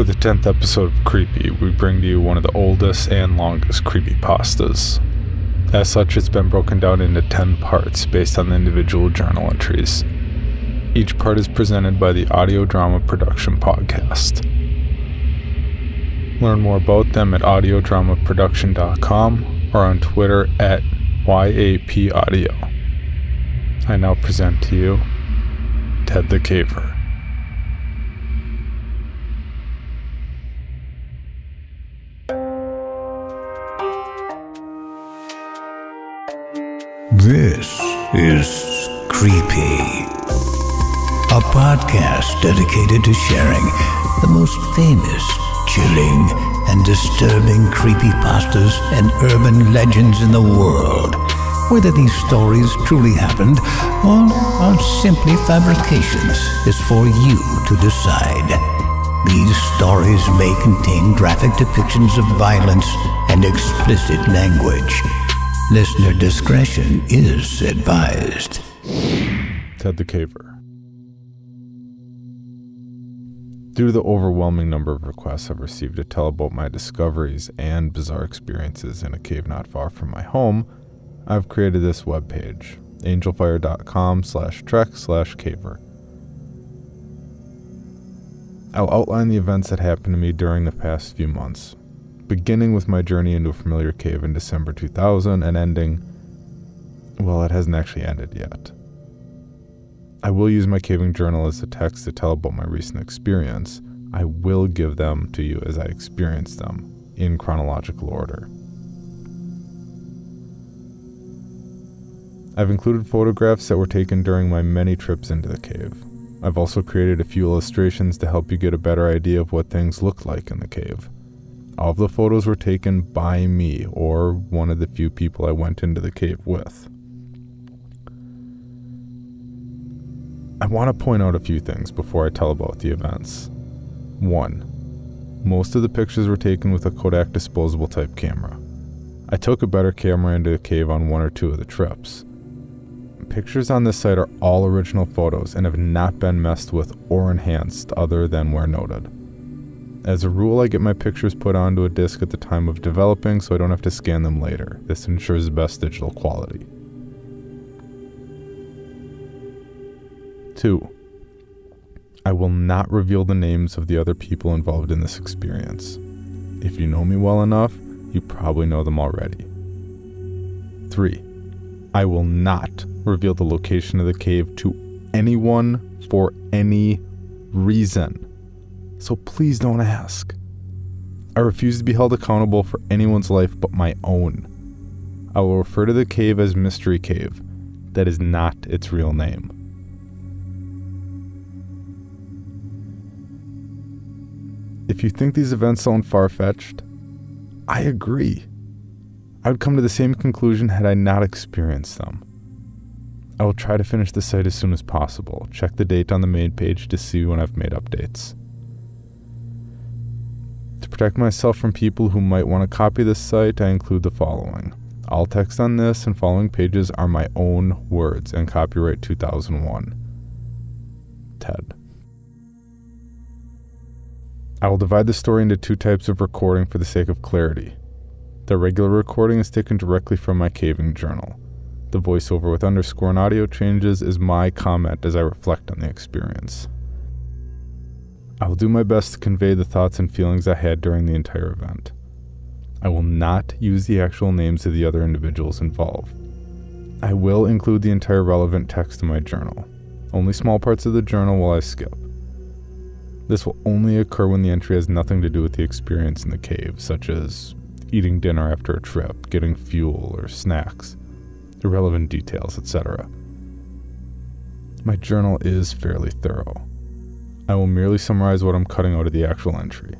For the 10th episode of Creepy, we bring to you one of the oldest and longest creepy pastas. As such, it's been broken down into 10 parts based on the individual journal entries. Each part is presented by the Audio Drama Production Podcast. Learn more about them at audiodramaproduction.com or on Twitter at YAP Audio. I now present to you Ted the Caver. This is Creepy, a podcast dedicated to sharing the most famous, chilling, and disturbing creepypastas and urban legends in the world. Whether these stories truly happened or are simply fabrications is for you to decide. These stories may contain graphic depictions of violence and explicit language. Listener discretion is advised. Ted the Caver. Due to the overwhelming number of requests I've received to tell about my discoveries and bizarre experiences in a cave not far from my home, I've created this webpage, angelfire.com slash trek slash caver. I'll outline the events that happened to me during the past few months, beginning with my journey into a familiar cave in December 2000 and ending, well, it hasn't actually ended yet. I will use my caving journal as a text to tell about my recent experience. I will give them to you as I experience them in chronological order. I've included photographs that were taken during my many trips into the cave. I've also created a few illustrations to help you get a better idea of what things look like in the cave. All of the photos were taken by me or one of the few people I went into the cave with. I want to point out a few things before I tell about the events. 1. Most of the pictures were taken with a Kodak disposable type camera. I took a better camera into the cave on one or two of the trips. Pictures on this site are all original photos and have not been messed with or enhanced other than where noted. As a rule, I get my pictures put onto a disk at the time of developing so I don't have to scan them later. This ensures the best digital quality. 2. I will not reveal the names of the other people involved in this experience. If you know me well enough, you probably know them already. 3. I will not reveal the location of the cave to anyone for any reason so please don't ask. I refuse to be held accountable for anyone's life but my own. I will refer to the cave as Mystery Cave. That is not its real name. If you think these events sound far fetched, I agree. I would come to the same conclusion had I not experienced them. I will try to finish the site as soon as possible. Check the date on the main page to see when I've made updates protect myself from people who might want to copy this site, I include the following. All text on this and following pages are my own words and copyright 2001. Ted. I will divide the story into two types of recording for the sake of clarity. The regular recording is taken directly from my caving journal. The voiceover with underscore and audio changes is my comment as I reflect on the experience. I will do my best to convey the thoughts and feelings I had during the entire event. I will not use the actual names of the other individuals involved. I will include the entire relevant text in my journal. Only small parts of the journal will I skip. This will only occur when the entry has nothing to do with the experience in the cave, such as eating dinner after a trip, getting fuel or snacks, irrelevant details, etc. My journal is fairly thorough. I will merely summarize what I'm cutting out of the actual entry.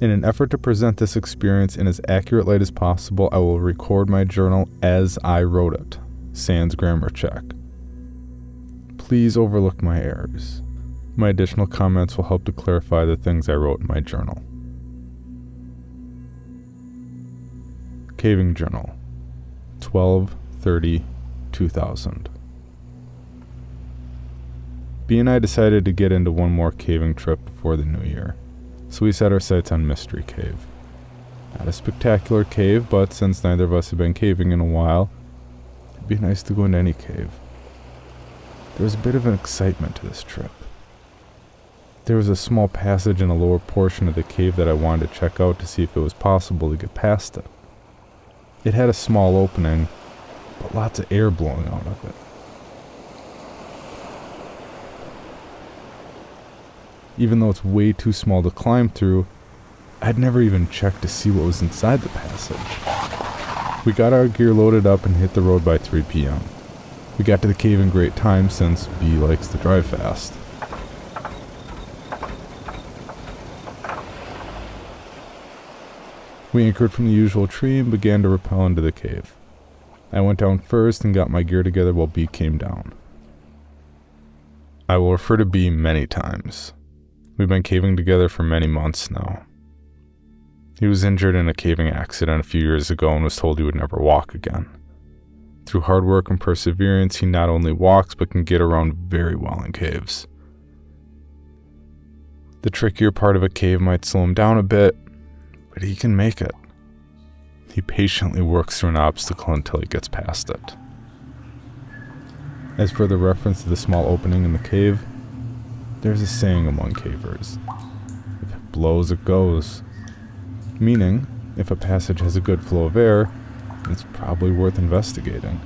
In an effort to present this experience in as accurate light as possible, I will record my journal as I wrote it. Sans grammar check. Please overlook my errors. My additional comments will help to clarify the things I wrote in my journal. Caving Journal 12 30 2000 B and I decided to get into one more caving trip before the new year. so we set our sights on Mystery Cave. Not a spectacular cave, but since neither of us have been caving in a while, it'd be nice to go into any cave. There was a bit of an excitement to this trip. There was a small passage in the lower portion of the cave that I wanted to check out to see if it was possible to get past it. It had a small opening, but lots of air blowing out of it. Even though it's way too small to climb through, I'd never even checked to see what was inside the passage. We got our gear loaded up and hit the road by 3 p.m. We got to the cave in great time since B likes to drive fast. We anchored from the usual tree and began to rappel into the cave. I went down first and got my gear together while B came down. I will refer to B many times. We've been caving together for many months now. He was injured in a caving accident a few years ago and was told he would never walk again. Through hard work and perseverance, he not only walks but can get around very well in caves. The trickier part of a cave might slow him down a bit, but he can make it. He patiently works through an obstacle until he gets past it. As for the reference to the small opening in the cave, there's a saying among cavers if it blows, it goes. Meaning, if a passage has a good flow of air, it's probably worth investigating.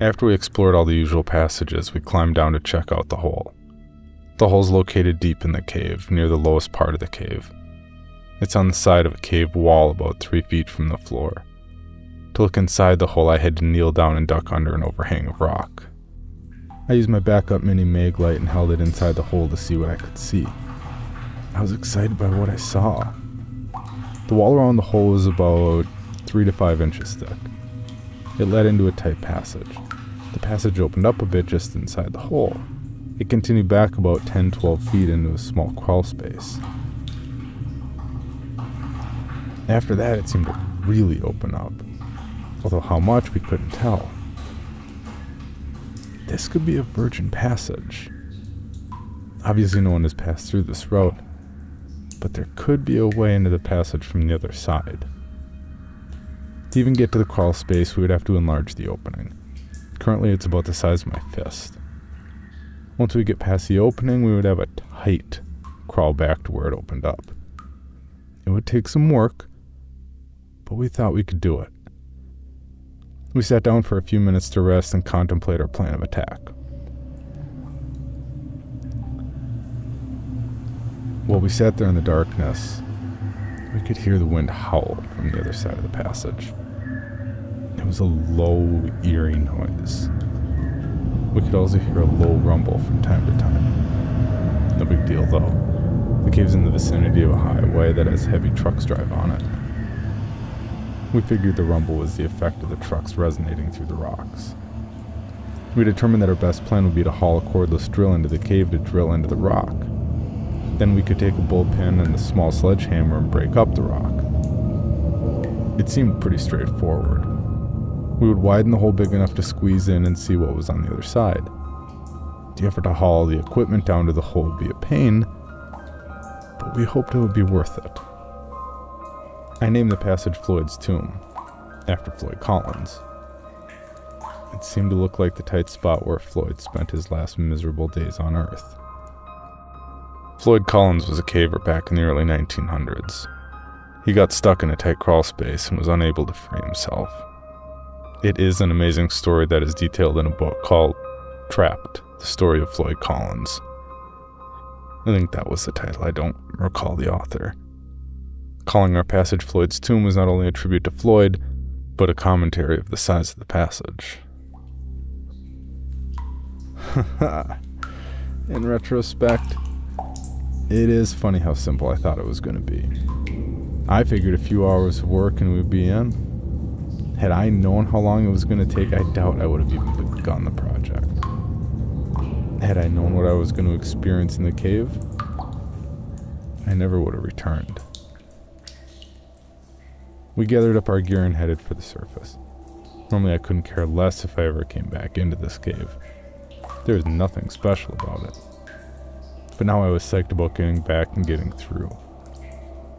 After we explored all the usual passages, we climbed down to check out the hole. The hole's located deep in the cave, near the lowest part of the cave. It's on the side of a cave wall about three feet from the floor. To look inside the hole, I had to kneel down and duck under an overhang of rock. I used my backup Mini Maglite and held it inside the hole to see what I could see. I was excited by what I saw. The wall around the hole was about 3 to 5 inches thick. It led into a tight passage. The passage opened up a bit just inside the hole. It continued back about 10 12 feet into a small crawl space. After that, it seemed to really open up, although how much we couldn't tell. This could be a virgin passage. Obviously, no one has passed through this route, but there could be a way into the passage from the other side. To even get to the crawl space, we would have to enlarge the opening. Currently, it's about the size of my fist. Once we get past the opening, we would have a tight crawl back to where it opened up. It would take some work, but we thought we could do it. We sat down for a few minutes to rest and contemplate our plan of attack. While we sat there in the darkness, we could hear the wind howl from the other side of the passage. It was a low, eerie noise. We could also hear a low rumble from time to time. No big deal though. The cave's in the vicinity of a highway that has heavy trucks drive on it. We figured the rumble was the effect of the trucks resonating through the rocks. We determined that our best plan would be to haul a cordless drill into the cave to drill into the rock. Then we could take a bull pin and a small sledgehammer and break up the rock. It seemed pretty straightforward. We would widen the hole big enough to squeeze in and see what was on the other side. The effort to haul the equipment down to the hole would be a pain, but we hoped it would be worth it. I named the passage Floyd's Tomb, after Floyd Collins. It seemed to look like the tight spot where Floyd spent his last miserable days on Earth. Floyd Collins was a caver back in the early 1900s. He got stuck in a tight crawl space and was unable to free himself. It is an amazing story that is detailed in a book called Trapped The Story of Floyd Collins. I think that was the title, I don't recall the author. Calling our passage Floyd's Tomb was not only a tribute to Floyd, but a commentary of the size of the passage. In retrospect, it is funny how simple I thought it was going to be. I figured a few hours of work and we'd be in. Had I known how long it was going to take, I doubt I would have even begun the project. Had I known what I was going to experience in the cave, I never would have returned. We gathered up our gear and headed for the surface. Normally, I couldn't care less if I ever came back into this cave. There was nothing special about it. but now I was psyched about getting back and getting through.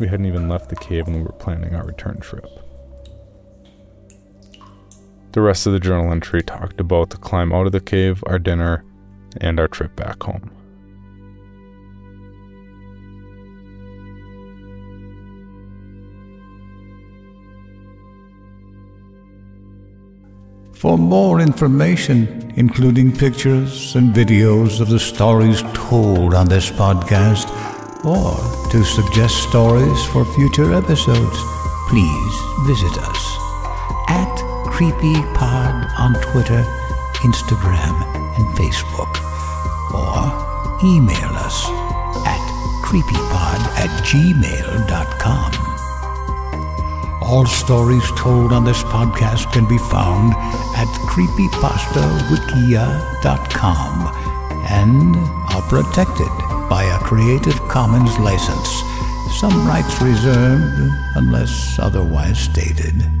We hadn't even left the cave when we were planning our return trip. The rest of the journal entry talked about the climb out of the cave, our dinner, and our trip back home. For more information, including pictures and videos of the stories told on this podcast, or to suggest stories for future episodes, please visit us at CreepyPod on Twitter, Instagram, and Facebook, or email us at creepypod at gmail.com. All stories told on this podcast can be found at creepypastawikia.com and are protected by a Creative Commons license. Some rights reserved unless otherwise stated.